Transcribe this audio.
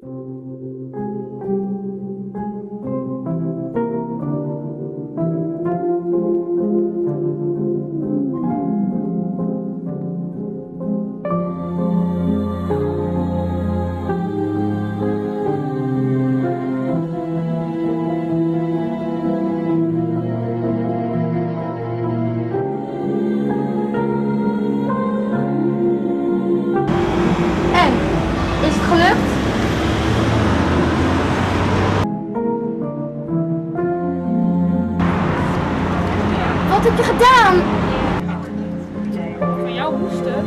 Is het gelukt? Wat heb je gedaan? Van jou hoesten.